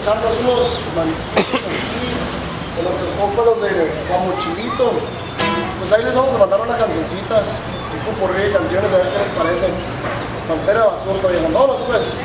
echarnos unos marisquitos aquí, de los los de Juan Mochilito. Pues ahí les vamos a mandar unas cancioncitas, un popurrí de canciones, a ver qué les parece. Pantera Basurdo, viejo. Vámonos pues.